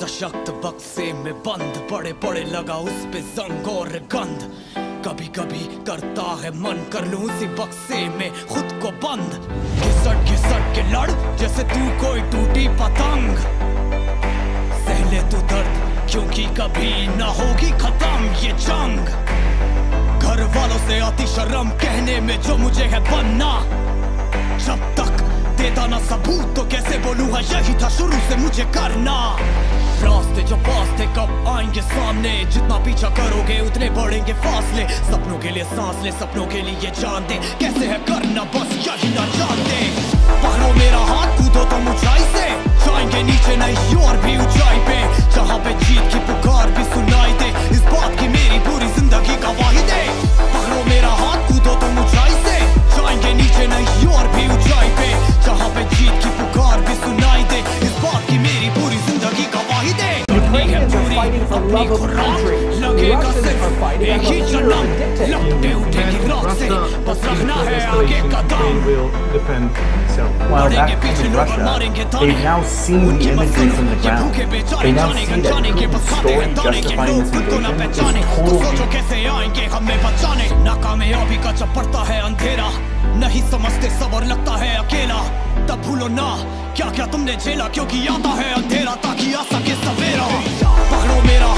सशक्त बक्से में बंद बड़े बड़े लगा उस पे जंग और गंध। कभी कभी करता है मन कर लूँ उसी बक्से में, खुद को बंद। घिसट घिसट के लड़, जैसे तू कोई टूटी पतंग। सहले तू दर्द, क्योंकि कभी ना होगी खत्म ये जंग। घर वालों से आती शर्म कहने में जो मुझे है बनना। जब तक देता ना सबूत तो कैसे बोलूँगा यही था शुरू से मुझे करना रास्ते जो पास थे कब आएँगे सामने जितना पीछा करोगे उतने बढ़ेंगे फासले सपनों के लिए सांस ले सपनों के लिए जान दे कैसे है करना बस यही ना जानते पकड़ो मेरा हाथ कूदो तुम ऊंचाई से जाएँगे नीचे नहीं और भी ऊंचाई पे जहाँ पे जीत की पुकार ही लपटे उठेगी रात से बस रखना है आगे कदम will defend itself. While back in Russia, they've now seen the imagery from the ground. They now see that Putin's story justifying this invasion is total सोचो कैसे आएँगे हमें बचाने नाकामयाबी का जब पड़ता अंधेरा नहीं समझते सबर लगता है अकेला तब भूलो ना क्या क्या तुमने झेला क्योंकि आता है अंधेरा ताकि आ सके सवेरा पकड़ो मेरा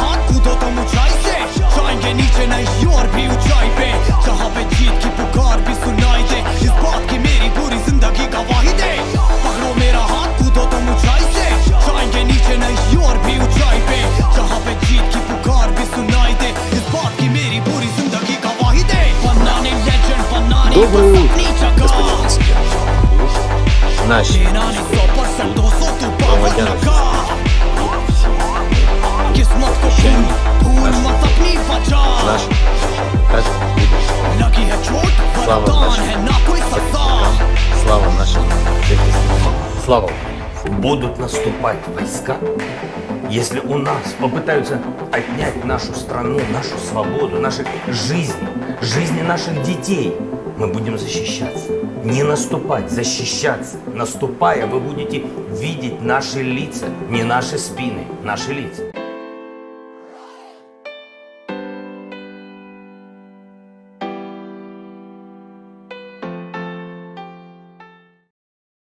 доброе утро, господин инспектор. Наши. Наш. Слава нашим. Слава нашим. Слава. Будут наступать войска, если у нас попытаются отнять нашу страну, нашу свободу, наши жизни, жизни наших детей – мы будем защищаться. Не наступать, защищаться. Наступая, вы будете видеть наши лица, не наши спины, наши лица.